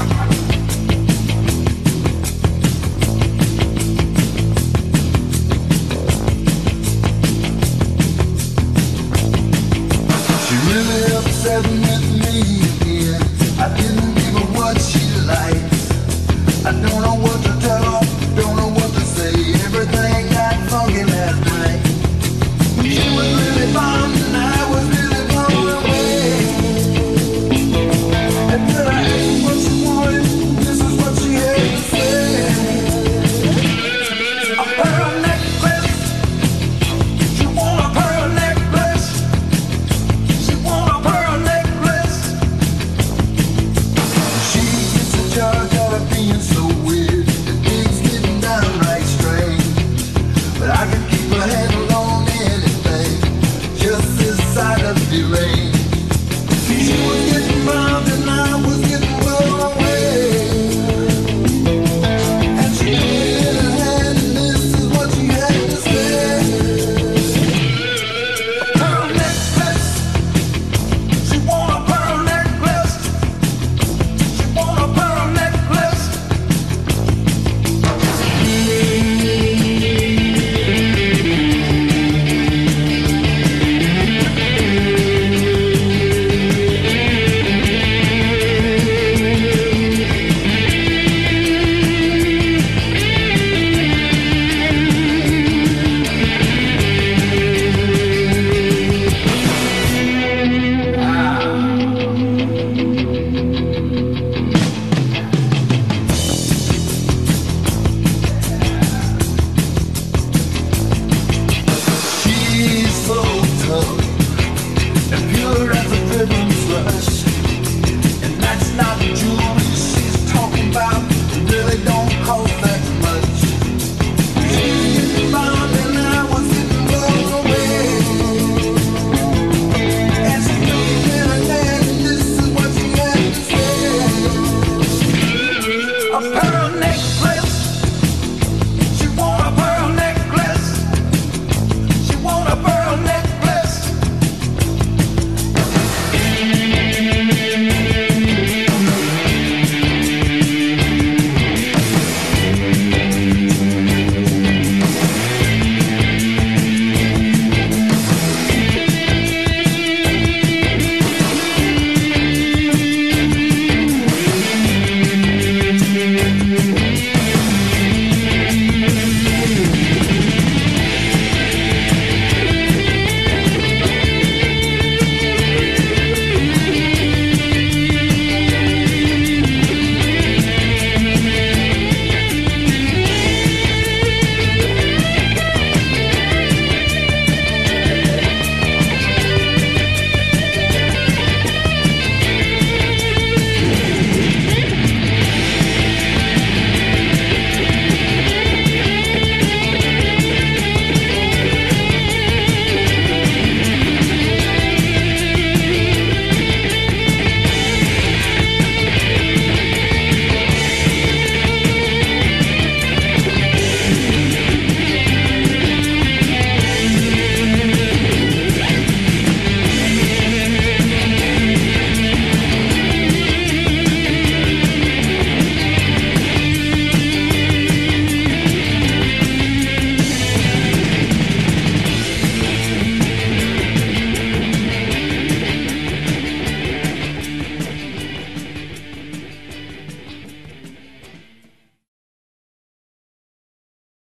She next